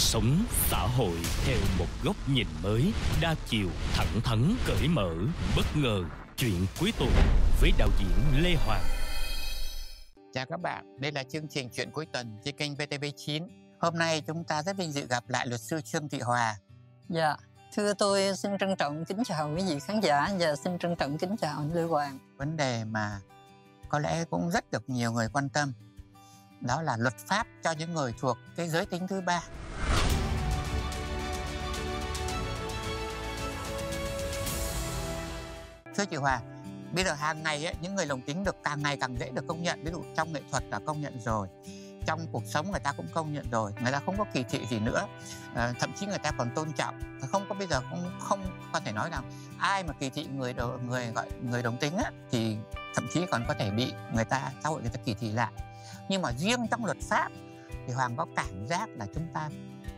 sống xã hội theo một góc nhìn mới, đa chiều, thẳng thắn, cởi mở, bất ngờ. Chuyện cuối tuần với đạo diễn Lê Hoàng. Chào các bạn, đây là chương trình Chuyện cuối tuần trên kênh VTV9. Hôm nay chúng ta rất vinh dự gặp lại luật sư Trương Thị Hòa. Dạ, thưa tôi xin trân trọng kính chào quý vị khán giả và xin trân trọng kính chào anh Lê Hoàng. Vấn đề mà có lẽ cũng rất được nhiều người quan tâm đó là luật pháp cho những người thuộc cái giới tính thứ ba. Thưa chị Hòa bây giờ hàng ngày ấy, những người đồng tính được càng ngày càng dễ được công nhận. Ví dụ trong nghệ thuật đã công nhận rồi trong cuộc sống người ta cũng công nhận rồi người ta không có kỳ thị gì nữa. À, thậm chí người ta còn tôn trọng. Không có bây giờ cũng không có thể nói rằng ai mà kỳ thị người người gọi người đồng tính á, thì thậm chí còn có thể bị người ta xã hội người ta kỳ thị lại nhưng mà riêng trong luật pháp thì hoàng có cảm giác là chúng ta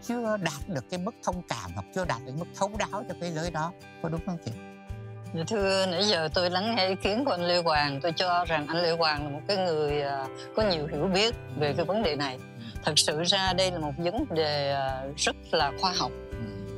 chưa đạt được cái mức thông cảm hoặc chưa đạt được mức thấu đáo cho cái giới đó có đúng không chị Dạ thưa, nãy giờ tôi lắng nghe ý kiến của anh Lê Hoàng. Tôi cho rằng anh Lê Hoàng là một cái người à, có nhiều hiểu biết về cái vấn đề này. Thật sự ra đây là một vấn đề à, rất là khoa học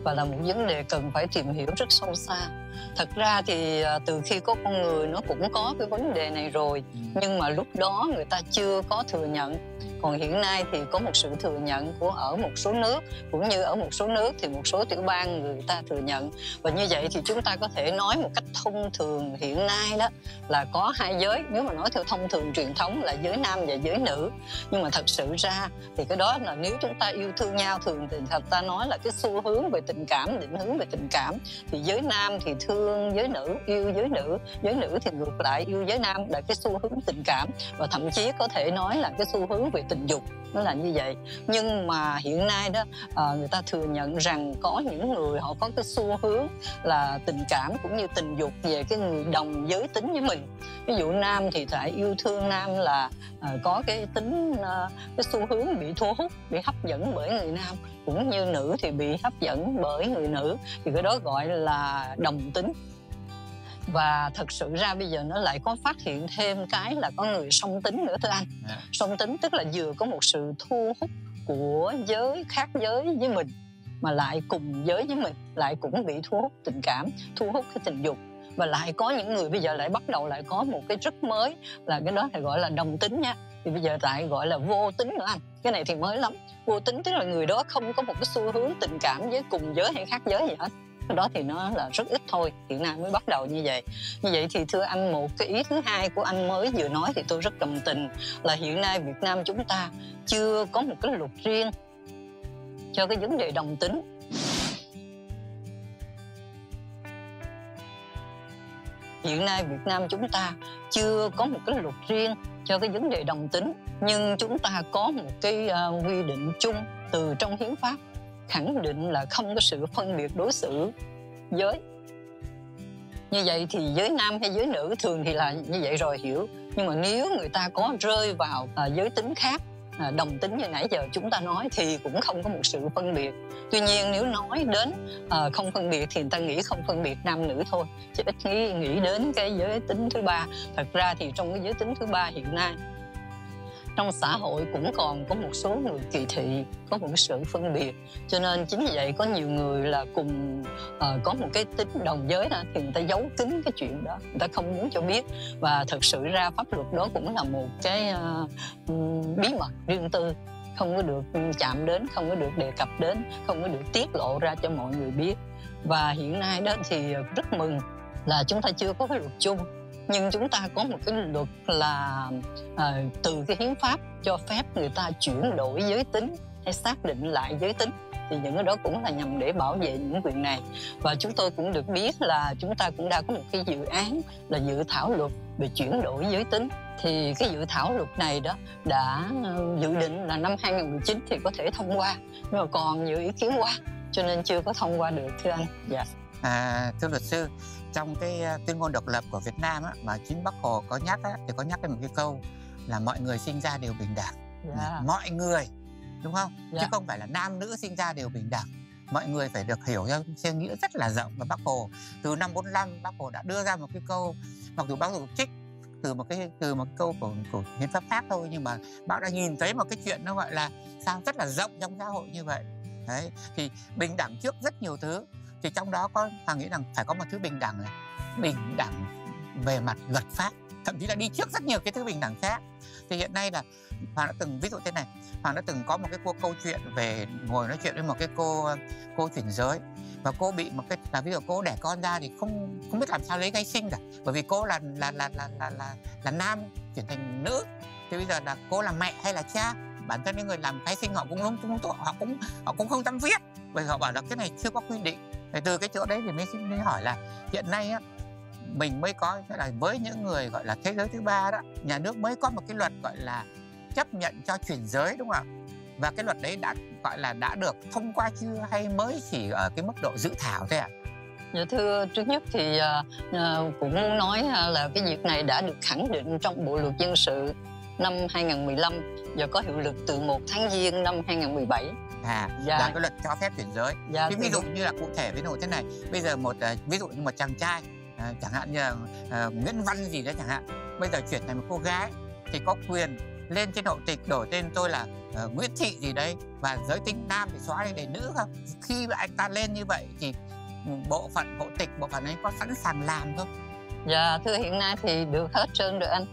và là một vấn đề cần phải tìm hiểu rất sâu xa. Thật ra thì à, từ khi có con người nó cũng có cái vấn đề này rồi, nhưng mà lúc đó người ta chưa có thừa nhận còn hiện nay thì có một sự thừa nhận của ở một số nước, cũng như ở một số nước thì một số tiểu bang người ta thừa nhận. Và như vậy thì chúng ta có thể nói một cách thông thường hiện nay đó là có hai giới. Nếu mà nói theo thông thường truyền thống là giới nam và giới nữ. Nhưng mà thật sự ra thì cái đó là nếu chúng ta yêu thương nhau thường thì thật ta nói là cái xu hướng về tình cảm, định hướng về tình cảm. Thì giới nam thì thương giới nữ, yêu giới nữ. Giới nữ thì ngược lại, yêu giới nam là cái xu hướng tình cảm. Và thậm chí có thể nói là cái xu hướng về tình tình dục, nó là như vậy. Nhưng mà hiện nay đó ờ, người ta thừa nhận rằng có những người họ có cái xu hướng là tình cảm cũng như tình dục về cái người đồng giới tính với mình. Ví dụ nam thì phải yêu thương nam là ờ, có cái tính ờ, cái xu hướng bị thu hút, bị hấp dẫn bởi người nam. Cũng như nữ thì bị hấp dẫn bởi người nữ. Thì cái đó gọi là đồng tính và thật sự ra bây giờ nó lại có phát hiện thêm cái là có người song tính nữa thưa anh. Yeah. Dạ. song tính tức là vừa có một sự thu hút của giới khác giới với mình mà lại cùng giới với mình lại cũng bị thu hút tình cảm thu hút cái tình dục. Và lại có những người bây giờ lại bắt đầu lại có một cái rất mới là cái đó thì gọi là đồng tính nha. Thì bây giờ lại gọi là vô tính nữa anh. Cái này thì mới lắm. Vô tính tức là người đó không có một cái xu hướng tình cảm với cùng giới hay khác giới gì hết cái đó thì nó là rất ít thôi hiện nay mới bắt đầu như vậy. Như vậy thì thưa anh một cái ý thứ hai của anh mới vừa nói thì tôi rất đồng tình là hiện nay việt nam chúng ta chưa có một cái luật riêng cho cái vấn đề đồng tính. Hiện nay Việt Nam chúng ta chưa có một cái luật riêng cho cái vấn đề đồng tính nhưng chúng ta có một cái uh, quy định chung từ trong hiến pháp khẳng định là không có sự phân biệt đối xử giới. Như vậy thì giới nam hay giới nữ thường thì là như vậy rồi hiểu. Nhưng mà nếu người ta có rơi vào à, giới tính khác à, đồng tính như nãy giờ chúng ta nói thì cũng không có một sự phân biệt. Tuy nhiên nếu nói đến à, không phân biệt thì người ta nghĩ không phân biệt nam nữ thôi chứ ít nghĩ nghĩ đến cái giới tính thứ ba. Thật ra thì trong cái giới tính thứ ba hiện nay trong xã hội cũng còn có một số người kỳ thị có một sự phân biệt. Cho nên chính vì vậy có nhiều người là cùng uh, có một cái tính đồng giới đó thì người ta giấu kín cái chuyện đó người ta không muốn cho biết. Và thực sự ra pháp luật đó cũng là một cái uh, bí mật riêng tư không có được chạm đến không có được đề cập đến không có được tiết lộ ra cho mọi người biết. Và hiện nay đó thì rất mừng là chúng ta chưa có cái luật chung nhưng chúng ta có một cái luật là à, từ cái hiến pháp cho phép người ta chuyển đổi giới tính hay xác định lại giới tính. Thì những cái đó cũng là nhằm để bảo vệ những quyền này. Và chúng tôi cũng được biết là chúng ta cũng đã có một cái dự án là dự thảo luật về chuyển đổi giới tính. Thì cái dự thảo luật này đó đã ờ, dự định là năm 2019 thì có thể thông qua. Nhưng mà còn nhiều ý kiến quá cho nên chưa có thông qua được thưa anh. Dạ. À, thưa luật sư trong cái ờ, tuyên ngôn độc lập của Việt Nam á, mà chính Bác Hồ có nhắc á, thì có nhắc đến một cái câu là mọi người sinh ra đều bình đẳng yeah. Dạ. mọi người đúng không yeah. chứ dạ. không phải là nam nữ sinh ra đều bình đẳng mọi người phải được hiểu theo suy nghĩa rất là rộng và Bác Hồ từ năm 45 Bác Hồ đã đưa ra một cái câu mặc dù Bác Hồ trích từ một cái từ một câu của của hiến pháp khác thôi nhưng mà bác đã nhìn thấy một cái chuyện nó gọi là sao rất là rộng trong xã hội như vậy đấy thì bình đẳng trước rất nhiều thứ thì trong đó có hoàng nghĩ rằng phải có một thứ bình đẳng này. Bình đẳng về mặt luật pháp. Thậm chí là đi trước rất nhiều cái thứ bình đẳng khác. Thì hiện nay là hoàng đã từng ví dụ thế này hoàng đã từng có một cái câu, câu chuyện về ngồi nói chuyện với một cái cô cô chuyển giới. Và cô bị một cái là ví dụ cô đẻ con ra thì không không biết làm sao lấy gái sinh cả. Bởi vì cô là là là là là là, là nam chuyển thành nữ. Thì bây giờ là cô là mẹ hay là cha? Bản thân những người làm cái sinh họ cũng lúng túng họ cũng họ cũng không dám viết. Bởi họ bảo là cái này chưa có quy định thì từ cái chỗ đấy thì mới mới hỏi là hiện nay á mình mới có nghĩa là với những người gọi là thế giới thứ ba đó nhà nước mới có một cái luật gọi là chấp nhận cho chuyển giới đúng không ạ và cái luật đấy đã gọi là đã được thông qua chưa hay mới chỉ ở cái mức độ dự thảo thôi ạ à? thưa trước nhất thì uh, cũng muốn nói ờ, là cái việc này đã được khẳng định trong Bộ luật dân sự năm 2015 và có hiệu lực từ 1 tháng Giêng năm 2017. À, dạ. là cái luật cho phép chuyển giới. Dạ, ví dụ như là cụ thể ví dụ thế này, bây giờ một uh, ví dụ như một chàng trai uh, chẳng hạn như là uh, Nguyễn Văn gì đấy chẳng hạn, bây giờ chuyển thành một cô gái thì có quyền lên trên hộ tịch đổi tên tôi là uh, Nguyễn Thị gì đấy và giới tính nam thì xóa đi để nữ không? Khi anh ta lên như vậy thì ừ, bộ phận hộ tịch bộ phận ấy có sẵn sàng làm không? Dạ thưa hiện nay thì được hết trơn rồi anh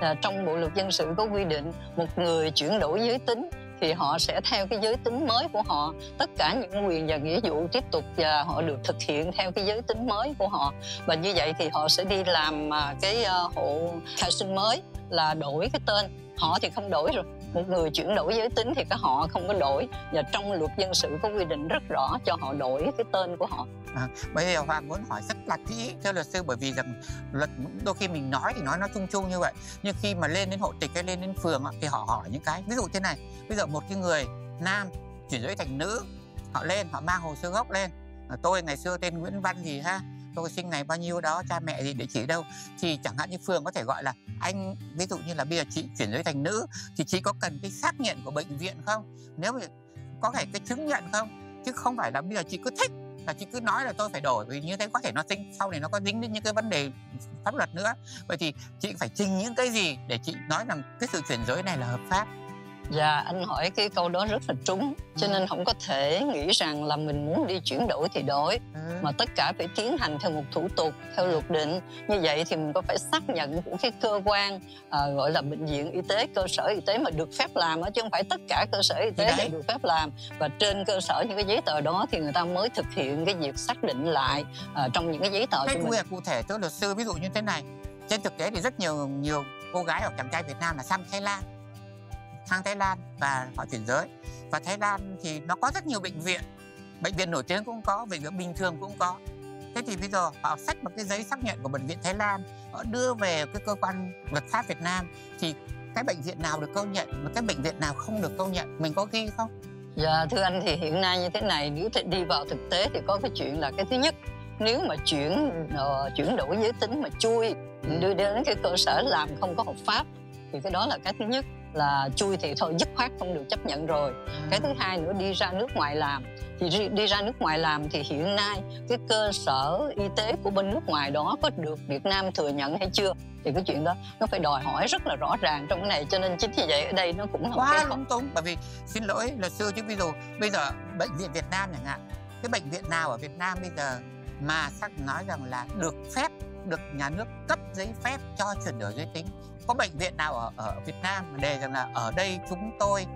à, trong bộ luật dân sự có quy định một người chuyển đổi giới tính thì họ sẽ theo cái giới tính mới của họ. Tất cả những quyền và nghĩa vụ tiếp tục và họ được thực hiện theo cái giới tính mới của họ. Và như vậy thì họ sẽ đi làm à, cái ờ, hộ khai sinh mới là đổi cái tên. Họ thì không đổi rồi một người chuyển đổi giới tính thì cái họ không có đổi. Và trong luật dân sự có quy định rất rõ cho họ đổi cái tên của họ. À, bây giờ hoàng muốn hỏi rất là kỹ thưa luật sư bởi vì rằng luật đôi khi mình nói thì nói nó chung chung như vậy. Nhưng khi mà lên đến hộ tịch hay lên đến phường thì họ hỏi những cái. Ví dụ thế này bây giờ một cái người nam chuyển giới thành nữ họ lên họ mang hồ sơ gốc lên. À, tôi ngày xưa tên nguyễn văn gì ha tôi sinh ngày bao nhiêu đó, cha mẹ gì địa chỉ đâu? Thì chẳng hạn như phường có thể gọi là, anh, ví dụ như là bây giờ chị chuyển giới thành nữ thì chị có cần cái xác nhận của bệnh viện không? Nếu mà có thể cái chứng nhận không? Chứ không phải là bây giờ chị cứ thích là chị cứ nói là tôi phải đổi, vì như thế có thể nó sinh sau này nó có dính đến những cái vấn đề pháp luật nữa. Vậy thì chị phải trình những cái gì để chị nói rằng cái sự chuyển giới này là hợp pháp? Dạ anh hỏi cái câu đó rất là trúng Cho nên không có thể nghĩ rằng là mình muốn đi chuyển đổi thì đổi ừ. Mà tất cả phải tiến hành theo một thủ tục, theo luật định. Như vậy thì mình có phải xác nhận của cái cơ quan à, gọi là bệnh viện y tế, cơ sở y tế mà được phép làm đó, Chứ không phải tất cả cơ sở y tế đều được phép làm. Và trên cơ sở những cái giấy tờ đó thì người ta mới thực hiện cái việc xác định lại à, trong những cái giấy tờ cái của mình. cụ thể thưa luật sư ví dụ như thế này. Trên thực tế thì rất nhiều nhiều cô gái hoặc chàng trai Việt Nam là sang Thái Lan sang Thái Lan và họ chuyển giới. Và Thái Lan thì nó có rất nhiều bệnh viện. Bệnh viện nổi tiếng cũng có bệnh viện bình thường cũng có. Thế thì bây giờ họ sách một cái giấy xác nhận của bệnh viện Thái Lan họ đưa về cái cơ quan luật pháp Việt Nam. Thì cái bệnh viện nào được công nhận và cái bệnh viện nào không được công nhận mình có ghi không? Dạ thưa anh thì hiện nay như thế này nếu đi vào thực tế thì có cái chuyện là cái thứ nhất nếu mà chuyển uh, chuyển đổi giới tính mà chui đưa đến cái cơ sở làm không có hợp pháp thì cái đó là cái thứ nhất là chui thì thôi dứt khoát không được chấp nhận rồi. Cái thứ hai nữa đi ra nước ngoài làm. Thì đi ra nước ngoài làm thì hiện nay cái cơ sở y tế của bên nước ngoài đó có được Việt Nam thừa nhận hay chưa? Thì cái chuyện đó nó phải đòi hỏi rất là rõ ràng trong cái này cho nên chính vì vậy ở đây nó cũng là quá lung tung bởi vì xin lỗi luật sư chứ ví dụ bây giờ bệnh viện Việt Nam chẳng hạn cái bệnh viện nào ở Việt Nam bây giờ mà xác nói rằng là được phép được nhà nước cấp giấy phép cho chuyển đổi giới tính có bệnh viện nào ở, ở Việt Nam mà đề rằng là ở đây chúng tôi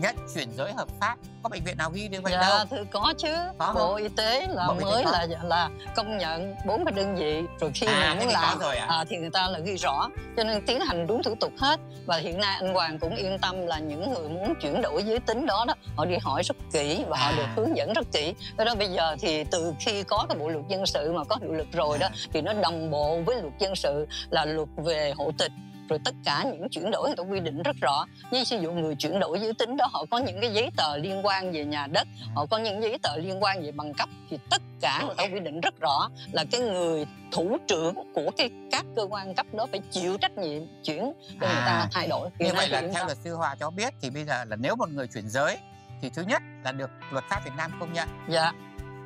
nhận chuyển giới hợp pháp. Có bệnh viện nào ghi như vậy dạ, đâu? thưa có chứ. Có bộ y tế là bộ mới là là công nhận bốn cái đơn vị. Rồi khi à, mà muốn làm rồi à? À, thì người ta là ghi rõ cho nên tiến hành đúng thủ tục hết. Và hiện nay anh Hoàng cũng yên tâm là những người muốn chuyển đổi giới tính đó đó họ đi hỏi rất kỹ và à. họ được hướng dẫn rất kỹ. Do đó bây giờ thì từ khi có cái bộ luật dân sự mà có hiệu lực rồi đó à. thì nó đồng bộ với luật dân sự là luật về hộ tịch rồi tất cả những chuyển đổi người ta quy định rất rõ. Như ví dụ người chuyển đổi giới tính đó họ có những cái giấy tờ liên quan về nhà đất ừ. họ có những giấy tờ liên quan về bằng cấp thì tất cả người ta quy định rất rõ là cái người thủ trưởng của cái các cơ quan cấp đó phải chịu trách nhiệm chuyển cho à, người ta à, thay đổi. Như vậy là theo luật sư Hòa cho biết thì bây giờ là nếu một người chuyển giới thì thứ nhất là được luật pháp Việt Nam công nhận. Dạ.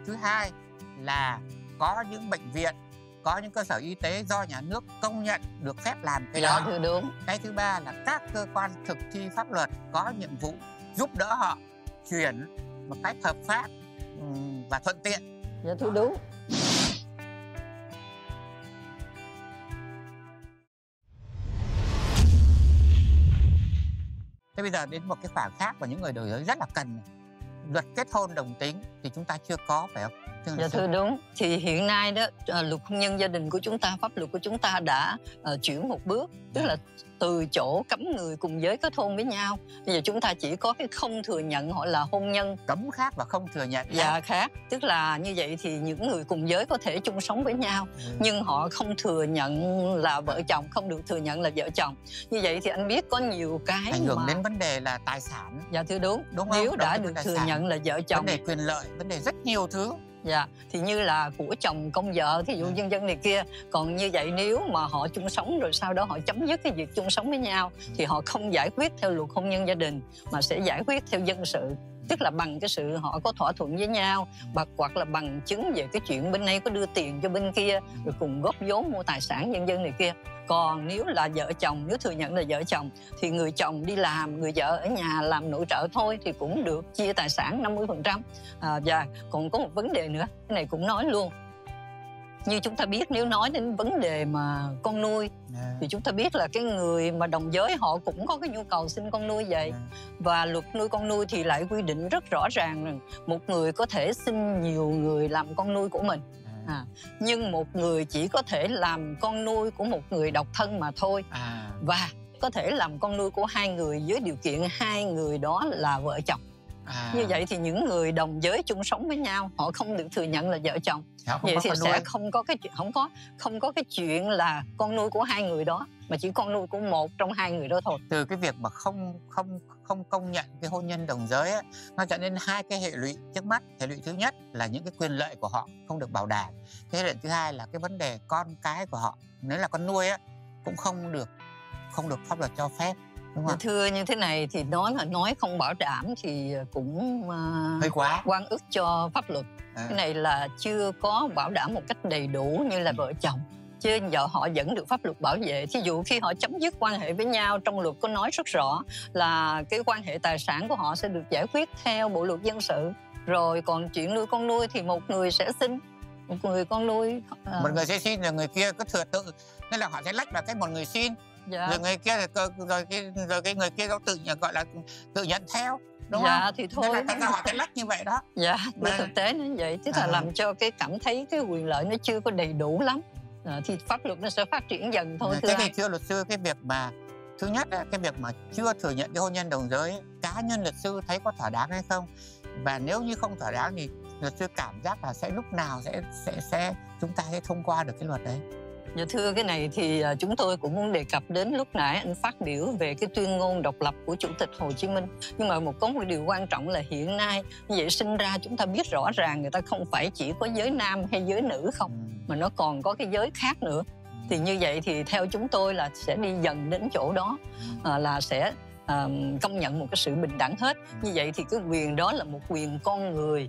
Thứ hai là có những bệnh viện có những cơ sở y tế do nhà nước công nhận được phép làm cái dạ, đó đúng. cái thứ ba là các cơ quan thực thi pháp luật có nhiệm vụ giúp đỡ họ chuyển một cách hợp pháp và thuận tiện dạ thưa đúng Thế bây giờ đến một cái khoảng khác mà những người đời giới rất là cần luật kết hôn đồng tính thì chúng ta chưa có phải không? Dạ thưa đúng. Thì hiện nay đó à, luật hôn nhân gia đình của chúng ta, pháp luật của chúng ta đã uh, chuyển một bước, tức là từ chỗ cấm người cùng giới kết hôn với nhau. Bây giờ chúng ta chỉ có cái không thừa nhận họ là hôn nhân. Cấm khác và không thừa nhận dạ khác. Tức là như vậy thì những người cùng giới có thể chung sống với nhau. Ừ. nhưng họ không thừa nhận là vợ chồng không được thừa nhận là vợ chồng. Như vậy thì anh biết có nhiều cái ảnh hưởng mà... đến vấn đề là tài sản. Dạ thưa đúng. Đúng không? nếu đã được thừa sản. nhận là vợ chồng vấn đề quyền lợi vấn đề rất nhiều thứ dạ. Thì như là của chồng công vợ thí dụ dân dân này kia. Còn như vậy nếu mà họ chung sống rồi sau đó họ chấm dứt cái việc chung sống với nhau thì họ không giải quyết theo luật hôn nhân gia đình mà sẽ giải quyết theo dân sự tức là bằng cái sự họ có thỏa thuận với nhau hoặc hoặc là bằng chứng về cái chuyện bên này có đưa tiền cho bên kia rồi cùng góp vốn mua tài sản nhân dân này kia. Còn nếu là vợ chồng nếu thừa nhận là vợ chồng thì người chồng đi làm người vợ ở nhà làm nội trợ thôi thì cũng được chia tài sản 50% phần trăm. À, và còn có một vấn đề nữa cái này cũng nói luôn như chúng ta biết nếu nói đến vấn đề mà con nuôi yeah. Dạ. thì chúng ta biết là cái người mà đồng giới họ cũng có cái nhu cầu sinh con nuôi vậy yeah. Dạ. và luật nuôi con nuôi thì lại quy định rất rõ ràng rằng một người có thể sinh nhiều người làm con nuôi của mình dạ. à, nhưng một người chỉ có thể làm con nuôi của một người độc thân mà thôi à. và có thể làm con nuôi của hai người với điều kiện hai người đó là vợ chồng à. như vậy thì những người đồng giới chung sống với nhau họ không được thừa nhận là vợ chồng. Dạ, vậy thì sẽ nuôi. không có cái chuyện không có không có cái chuyện là con nuôi của hai người đó mà chỉ con nuôi của một trong hai người đó thôi. Từ cái việc mà không không không công nhận cái hôn nhân đồng giới ấy, nó dẫn đến hai cái hệ lụy trước mắt. Hệ lụy thứ nhất là những cái quyền lợi của họ không được bảo đảm. Cái hệ lụy thứ hai là cái vấn đề con cái của họ nếu là con nuôi á cũng không được không được pháp luật cho phép Đúng không? thưa như thế này thì nói mà nói không bảo đảm thì cũng uh, hơi quá. quan ức cho pháp luật. À. cái này là chưa có bảo đảm một cách đầy đủ như là vợ chồng. Chứ giờ họ vẫn được pháp luật bảo vệ. Thí dụ khi họ chấm dứt quan hệ với nhau trong luật có nói rất rõ là cái quan hệ tài sản của họ sẽ được giải quyết theo bộ luật dân sự. Rồi còn chuyện nuôi con nuôi thì một người sẽ xin một người con nuôi uh... một người sẽ xin rồi người kia có thừa tự. Nên là họ sẽ lách vào cái một người xin dạ. rồi người kia rồi, rồi cái rồi cái người kia có tự nhận gọi là tự nhận theo đúng dạ, không? thì thôi Nên là họ sẽ lách như vậy đó dạ mà... thực tế nó vậy tức là à. làm cho cái cảm thấy cái quyền lợi nó chưa có đầy đủ lắm à, thì pháp luật nó sẽ phát triển dần thôi cái này thưa luật sư cái việc mà thứ nhất cái việc mà chưa thừa nhận cái hôn nhân đồng giới cá nhân luật sư thấy có thỏa đáng hay không và nếu như không thỏa đáng thì luật sư cảm giác là sẽ lúc nào sẽ sẽ sẽ chúng ta sẽ thông qua được cái luật đấy Dạ thưa cái này thì à, chúng tôi cũng muốn đề cập đến lúc nãy anh phát biểu về cái tuyên ngôn độc lập của Chủ tịch Hồ Chí Minh. Nhưng mà một có một điều quan trọng là hiện nay như vậy sinh ra chúng ta biết rõ ràng người ta không phải chỉ có giới nam hay giới nữ không mà nó còn có cái giới khác nữa. Thì như vậy thì theo chúng tôi là sẽ đi dần đến chỗ đó à, là sẽ à, công nhận một cái sự bình đẳng hết. Như vậy thì cái quyền đó là một quyền con người.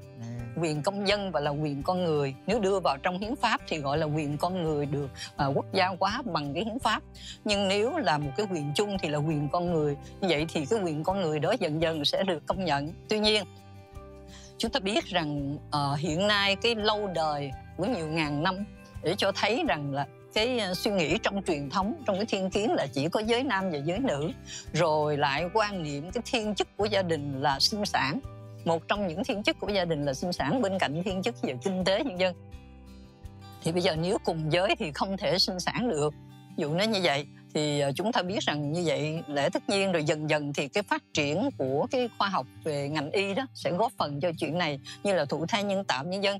Quyền công dân và là quyền con người. Nếu đưa vào trong hiến pháp thì gọi là quyền con người được uh, quốc gia hóa bằng cái hiến pháp. Nhưng nếu là một cái quyền chung thì là quyền con người. Như vậy thì cái quyền con người đó dần dần sẽ được công nhận. Tuy nhiên chúng ta biết rằng uh, hiện nay cái lâu đời của nhiều ngàn năm để cho thấy rằng là cái ờ, suy nghĩ trong truyền thống trong cái thiên kiến là chỉ có giới nam và giới nữ. Rồi lại quan niệm cái thiên chức của gia đình là sinh sản. Một trong những thiên chức của gia đình là sinh sản bên cạnh thiên chức về kinh tế nhân dân thì bây giờ nếu cùng giới thì không thể sinh sản được. Dụ nó như vậy thì ờ, chúng ta biết rằng như vậy lẽ tất nhiên rồi dần dần thì cái phát triển của cái khoa học về ngành y đó sẽ góp phần cho chuyện này như là thụ thai nhân tạo nhân dân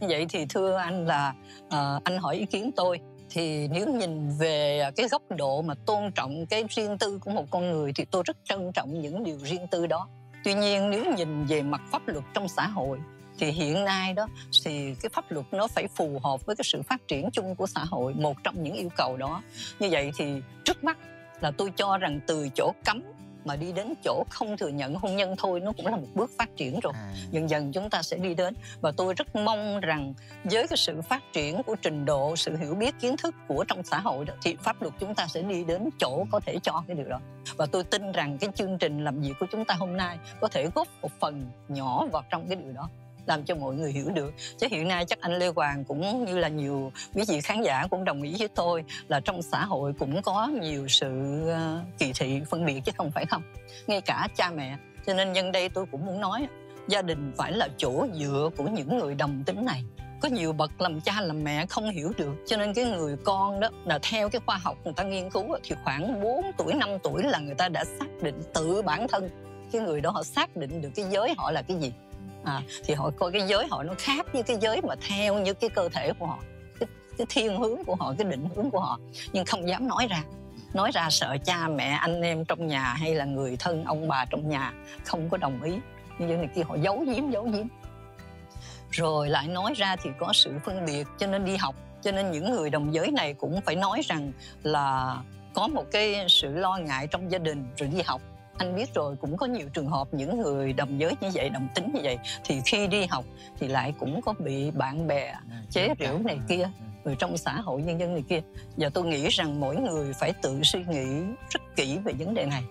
như vậy thì thưa anh là uh, anh hỏi ý kiến tôi thì nếu nhìn về cái góc độ mà tôn trọng cái riêng tư của một con người thì tôi rất trân trọng những điều riêng tư đó. Tuy nhiên, nếu nhìn về mặt pháp luật trong xã hội, thì hiện nay đó, thì cái pháp luật nó phải phù hợp với cái sự phát triển chung của xã hội, một trong những yêu cầu đó. Như vậy thì trước mắt là tôi cho rằng từ chỗ cấm mà đi đến chỗ không thừa nhận hôn nhân thôi nó cũng là một bước phát triển rồi. À. dần dần chúng ta sẽ đi đến. Và tôi rất mong rằng với cái sự phát triển của trình độ sự hiểu biết kiến thức của trong xã hội đó thì pháp luật chúng ta sẽ đi đến chỗ có thể cho cái điều đó. Và tôi tin rằng cái chương trình làm việc của chúng ta hôm nay có thể góp một phần nhỏ vào trong cái điều đó làm cho mọi người hiểu được. Chứ hiện nay chắc anh Lê Hoàng cũng như là nhiều, quý vị khán giả cũng đồng ý với tôi là trong xã hội cũng có nhiều sự ờ, kỳ thị, phân biệt chứ không phải không. Ngay cả cha mẹ, cho nên nhân đây tôi cũng muốn nói, gia đình phải là chỗ dựa của những người đồng tính này. Có nhiều bậc làm cha làm mẹ không hiểu được, cho nên cái người con đó là theo cái khoa học người ta nghiên cứu thì khoảng 4 tuổi 5 tuổi là người ta đã xác định tự bản thân. Cái người đó họ xác định được cái giới họ là cái gì à, thì họ coi cái giới họ nó khác với cái giới mà theo như cái cơ thể của họ cái, cái thiên hướng của họ cái định hướng của họ. Nhưng không dám nói ra. Nói ra sợ cha mẹ anh em trong nhà hay là người thân ông bà trong nhà không có đồng ý. Như vậy này kia họ giấu giếm giấu giếm. Rồi lại nói ra thì có sự phân biệt cho nên đi học. Cho nên những người đồng giới này cũng phải nói rằng là có một cái sự lo ngại trong gia đình rồi đi học anh biết rồi cũng có nhiều trường hợp những người đồng giới như vậy đồng tính như vậy thì khi đi học thì lại cũng có bị bạn bè chế giễu này kia người trong xã hội nhân dân này kia. Và tôi nghĩ rằng mỗi người phải tự suy nghĩ rất kỹ về vấn đề này.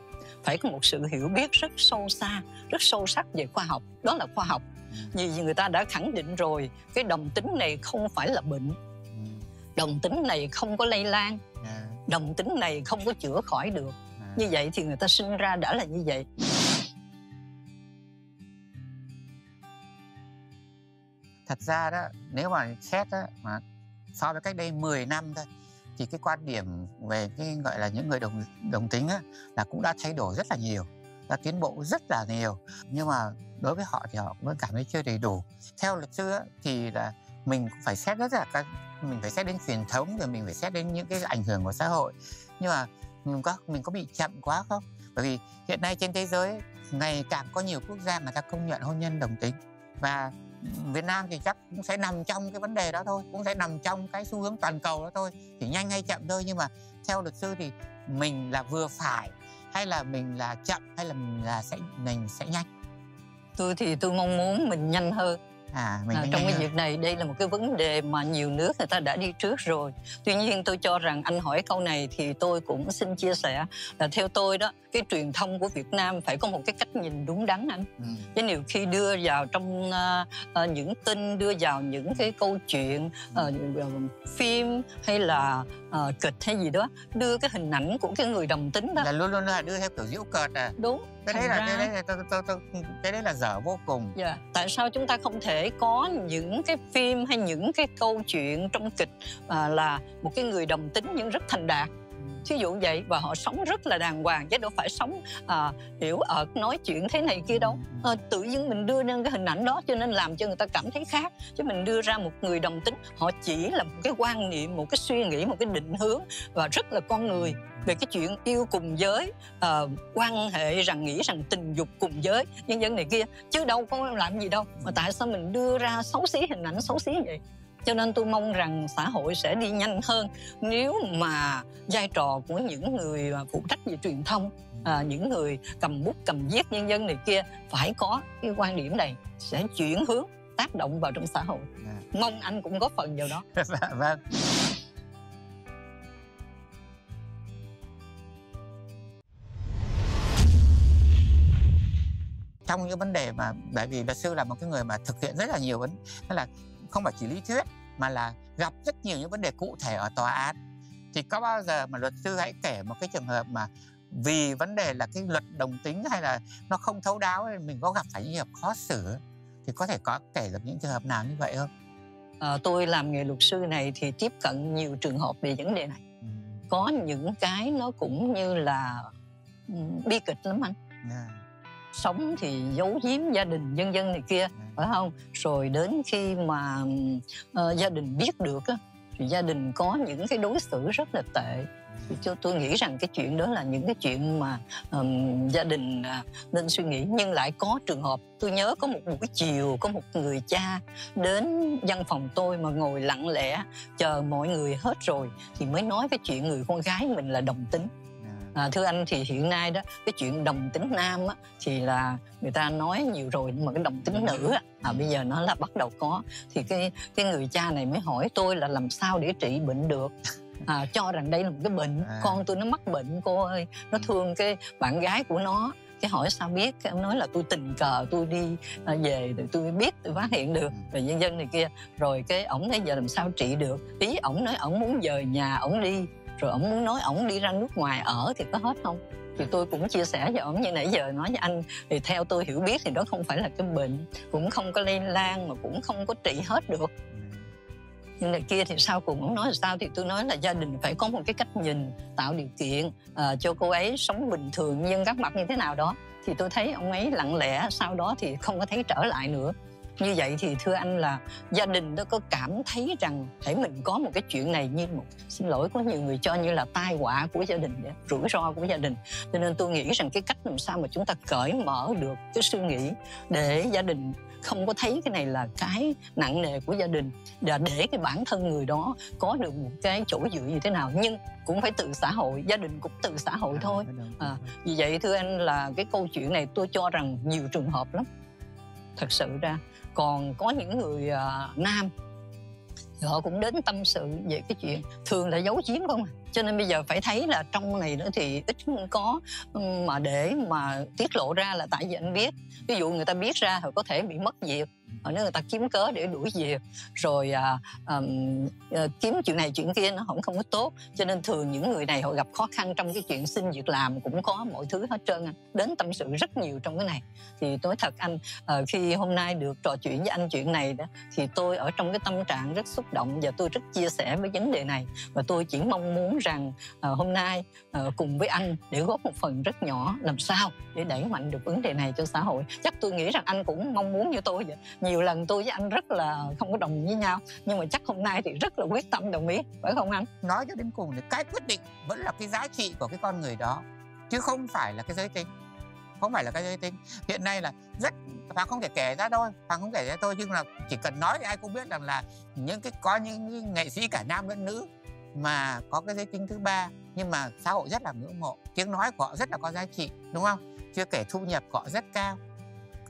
Phải có một sự hiểu biết rất sâu xa rất sâu sắc về khoa học. Đó là khoa học. Vì người ta đã khẳng định rồi cái đồng tính này không phải là bệnh. Đồng tính này không có lây lan. Đồng tính này không có chữa khỏi được như vậy thì người ta sinh ra đã là như vậy. Thật ra đó nếu mà xét đó, mà so với cách đây 10 năm thôi thì cái quan điểm về cái gọi là những người đồng đồng tính á, là cũng đã thay đổi rất là nhiều đã tiến bộ rất là nhiều. Nhưng mà đối với họ thì họ vẫn cảm thấy chưa đầy đủ. Theo luật sư á, thì là mình cũng phải xét rất là các mình phải xét đến truyền thống rồi mình phải xét đến những cái ảnh hưởng của xã hội. Nhưng mà mình có mình có bị chậm quá không? Bởi vì hiện nay trên thế giới ngày càng có nhiều quốc gia mà ta công nhận hôn nhân đồng tính. Và Việt Nam thì chắc cũng sẽ nằm trong cái vấn đề đó thôi, cũng sẽ nằm trong cái xu hướng toàn cầu đó thôi, chỉ nhanh hay chậm thôi. Nhưng mà theo luật sư thì mình là vừa phải, hay là mình là chậm, hay là mình là sẽ, mình sẽ nhanh? Tôi thì tôi mong muốn mình nhanh hơn à, mình à, trong cái việc này đây là một cái vấn đề mà nhiều nước người ta đã đi trước rồi. Tuy nhiên tôi cho rằng anh hỏi câu này thì tôi cũng xin chia sẻ là theo tôi đó cái truyền thông của Việt Nam phải có một cái cách nhìn đúng đắn anh. Ừ. chứ nhiều khi đưa vào trong uh, uh, những tin đưa vào những cái câu chuyện uh, phim hay là uh, kịch hay gì đó đưa cái hình ảnh của cái người đồng tính đó. Là luôn luôn là đưa theo kiểu giễu cợt à. Đúng cái đấy là ra... cái đấy là tôi, tôi, tôi, cái đấy là dở vô cùng. Yeah. Dạ, tại sao chúng ta không thể có những cái phim hay những cái câu chuyện trong kịch uh, là một cái người đồng tính nhưng rất thành đạt thí dụ vậy và họ sống rất là đàng hoàng chứ đâu phải sống à, hiểu ợt nói chuyện thế này kia đâu. À, tự nhiên mình đưa lên cái hình ảnh đó cho nên làm cho người ta cảm thấy khác. Chứ mình đưa ra một người đồng tính họ chỉ là một cái quan niệm một cái suy nghĩ một cái định hướng và rất là con người về cái chuyện yêu cùng giới uh, quan hệ rằng nghĩ rằng tình dục cùng giới nhân dân này kia. Chứ đâu có làm gì đâu. Mà tại sao mình đưa ra xấu xí hình ảnh xấu xí vậy cho nên tôi mong rằng xã hội sẽ đi nhanh hơn. Nếu mà vai trò của những người phụ trách về truyền thông à, những người cầm bút cầm viết nhân dân này kia phải có cái quan điểm này sẽ chuyển hướng tác động vào trong xã hội. À. mong anh cũng có phần vào đó. Vâng. Trong những vấn đề mà bởi vì luật sư là một cái người mà thực hiện rất là nhiều vấn là không phải chỉ lý thuyết mà là gặp rất nhiều những vấn đề cụ thể ở tòa án thì có bao giờ mà luật sư hãy kể một cái trường hợp mà vì vấn đề là cái luật đồng tính hay là nó không thấu đáo mình có gặp phải những trường hợp khó xử thì có thể có kể được những trường hợp nào như vậy không? À, tôi làm nghề luật sư này thì tiếp cận nhiều trường hợp về vấn đề này. Ừ. Có những cái nó cũng như là bi kịch lắm anh. Yeah dạ sống thì giấu giếm gia đình dân dân này kia phải không? Rồi đến khi mà uh, gia đình biết được á thì gia đình có những cái đối xử rất là tệ. Thì cho tôi nghĩ rằng cái chuyện đó là những cái chuyện mà um, gia đình uh, nên suy nghĩ. Nhưng lại có trường hợp tôi nhớ có một buổi chiều có một người cha đến văn phòng tôi mà ngồi lặng lẽ chờ mọi người hết rồi thì mới nói cái chuyện người con gái mình là đồng tính à, thưa anh thì hiện nay đó cái chuyện đồng tính nam á, thì là người ta nói nhiều rồi nhưng mà cái đồng tính nữ á, à, bây giờ nó là bắt đầu có. Thì cái cái người cha này mới hỏi tôi là làm sao để trị bệnh được? À, cho rằng đây là một cái bệnh À. con tôi nó mắc bệnh cô ơi nó thương cái bạn gái của nó. Cái hỏi sao biết? Cái ông nói là tôi tình cờ tôi đi à, về rồi tôi biết tôi phát hiện được. Rồi nhân dân này kia rồi cái ổng nói giờ làm sao trị được? Ý ổng nói ổng muốn dời nhà ổng đi rồi ổng muốn nói ổng đi ra nước ngoài ở thì có hết không? Thì tôi cũng chia sẻ cho ổng như nãy giờ nói với anh. Thì theo tôi hiểu biết thì đó không phải là cái bệnh. Cũng không có lây lan mà cũng không có trị hết được. Nhưng này kia thì sau cùng ông nói là sao? Thì tôi nói là gia đình phải có một cái cách nhìn tạo điều kiện ờ, cho cô ấy sống bình thường nhân các mặt như thế nào đó. Thì tôi thấy ông ấy lặng lẽ sau đó thì không có thấy trở lại nữa như vậy thì thưa anh là gia đình đó có cảm thấy rằng hãy mình có một cái chuyện này như một xin lỗi có nhiều người cho như là tai họa của gia đình rủi ro của gia đình. Cho nên tôi nghĩ rằng cái cách làm sao mà chúng ta cởi mở được cái suy nghĩ để gia đình không có thấy cái này là cái nặng nề của gia đình và để cái bản thân người đó có được một cái chỗ dựa như thế nào. Nhưng cũng phải từ xã hội gia đình cũng từ xã hội thôi. À, vì vậy thưa anh là cái câu chuyện này tôi cho rằng nhiều trường hợp lắm thật sự ra. Còn có những người uh, nam thì họ cũng đến tâm sự về cái chuyện thường là giấu giếm không à. cho nên bây giờ phải thấy là trong này nữa thì ít có ừ, mà để mà tiết lộ ra là tại vì anh biết. Ví dụ người ta biết ra thì có thể bị mất việc. Ờ, nếu người ta kiếm cớ để đuổi về. Rồi à, à, kiếm chuyện này chuyện kia nó không không có tốt. Cho nên thường những người này họ gặp khó khăn trong cái chuyện xin việc làm cũng có mọi thứ hết trơn anh đến tâm sự rất nhiều trong cái này. Thì nói thật anh à, khi hôm nay được trò chuyện với anh chuyện này đó thì tôi ở trong cái tâm trạng rất xúc động và tôi rất chia sẻ với vấn đề này. Và tôi chỉ mong muốn rằng à, hôm nay à, cùng với anh để góp một phần rất nhỏ làm sao để đẩy mạnh được vấn đề này cho xã hội. Chắc tôi nghĩ rằng anh cũng mong muốn như tôi vậy nhiều lần tôi với anh rất là không có đồng ý với nhau nhưng mà chắc hôm nay thì rất là quyết tâm đồng ý phải không anh? Nói cho đến cùng thì cái quyết định vẫn là cái giá trị của cái con người đó chứ không phải là cái giới tính. Không phải là cái giới tính. Hiện nay là rất và không thể kể ra thôi và không kể ra tôi nhưng là chỉ cần nói thì ai cũng biết rằng là những cái có những, những nghệ sĩ cả nam lẫn nữ mà có cái giới tính thứ ba nhưng mà xã hội rất là ngưỡng mộ. Tiếng nói của họ rất là có giá trị đúng không? Chưa kể thu nhập của họ rất cao.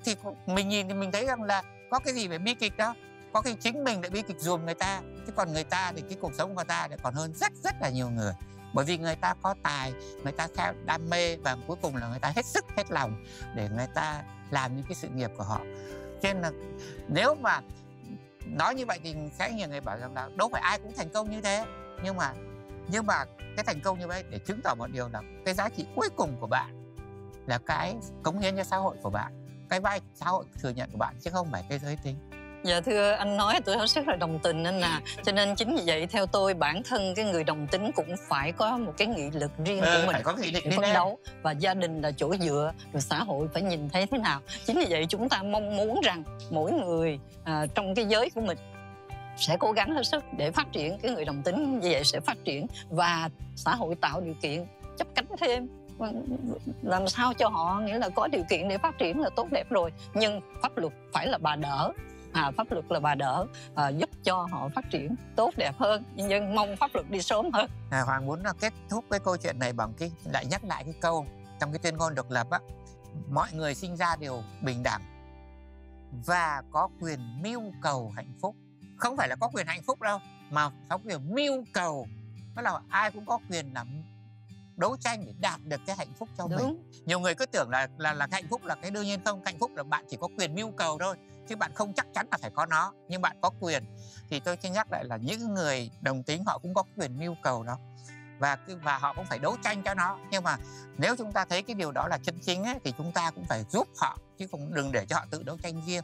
Thì mình nhìn thì mình thấy rằng là có cái gì phải bi kịch đâu có khi chính mình lại bi kịch dùm người ta. Chứ còn người ta thì cái cuộc sống của ta lại còn hơn rất rất là nhiều người. Bởi vì người ta có tài, người ta theo đam mê và cuối cùng là người ta hết sức, hết lòng để người ta làm những cái sự nghiệp của họ. Cho nên là nếu mà nói như vậy thì sẽ nhiều người bảo rằng là đâu phải ai cũng thành công như thế. Nhưng mà nhưng mà cái thành công như vậy để chứng tỏ một điều là cái giá trị cuối cùng của bạn là cái cống hiến cho xã hội của bạn cái vai xã hội thừa nhận của bạn chứ không phải cái giới tính. Dạ thưa anh nói tôi rất là đồng tình anh à. Cho nên chính vì vậy theo tôi bản thân cái người đồng tính cũng phải có một cái nghị lực riêng của Ờ, mình phải có nghị đi phấn lên đấu. Và gia đình là chỗ dựa rồi xã hội phải nhìn thấy thế nào. Chính vì vậy chúng ta mong muốn rằng mỗi người à, trong cái giới của mình sẽ cố gắng hết sức để phát triển cái người đồng tính. Như vậy sẽ phát triển và xã hội tạo điều kiện chấp cánh thêm làm sao cho họ nghĩa là có điều kiện để phát triển là tốt đẹp rồi. Nhưng pháp luật phải là bà đỡ. À, pháp luật là bà đỡ à, giúp cho họ phát triển tốt đẹp hơn. Nhưng mong pháp luật đi sớm hơn. À, Hoàng muốn kết thúc cái câu chuyện này bằng cái lại nhắc lại cái câu trong cái tuyên ngôn độc lập á. Mọi người sinh ra đều bình đẳng và có quyền mưu cầu hạnh phúc. Không phải là có quyền hạnh phúc đâu mà có quyền mưu cầu. Tức là ai cũng có quyền là đấu tranh để đạt được cái hạnh phúc cho mình. Đúng. Nhiều người cứ tưởng là là là hạnh phúc là cái đương nhiên không hạnh phúc là bạn chỉ có quyền mưu cầu thôi chứ bạn không chắc chắn là phải có nó nhưng bạn có quyền. Thì tôi xin nhắc lại là những người đồng tính họ cũng có quyền mưu cầu đó và và họ cũng phải đấu tranh cho nó. Nhưng mà nếu chúng ta thấy cái điều đó là chân chính ấy, thì chúng ta cũng phải giúp họ chứ không đừng để cho họ tự đấu tranh riêng.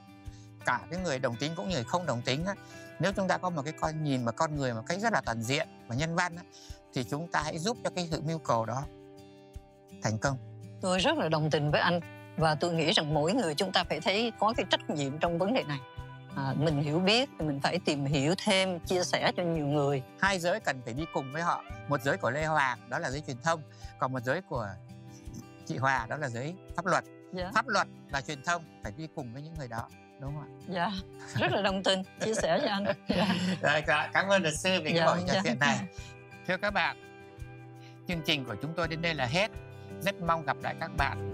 Cả cái người đồng tính cũng như người không đồng tính ấy, nếu chúng ta có một cái con nhìn mà con người một cách rất là toàn diện và nhân văn ấy, thì chúng ta hãy giúp cho cái sự mưu cầu đó thành công. Tôi rất là đồng tình với anh và tôi nghĩ rằng mỗi người chúng ta phải thấy có cái trách nhiệm trong vấn đề này. À, mình hiểu biết thì mình phải tìm hiểu thêm chia sẻ cho nhiều người. Hai giới cần phải đi cùng với họ. Một giới của lê hoàng đó là giới truyền thông còn một giới của chị hòa đó là giới pháp luật. Dạ. Pháp luật và truyền thông phải đi cùng với những người đó đúng không dạ rất là đồng tình chia sẻ cho anh. Dạ. ạ rồi cả- cảm ơn luật sư cái Dạ, buổi trò dạ. chuyện này. Thưa các bạn chương trình của chúng tôi đến đây là hết. Rất mong gặp lại các bạn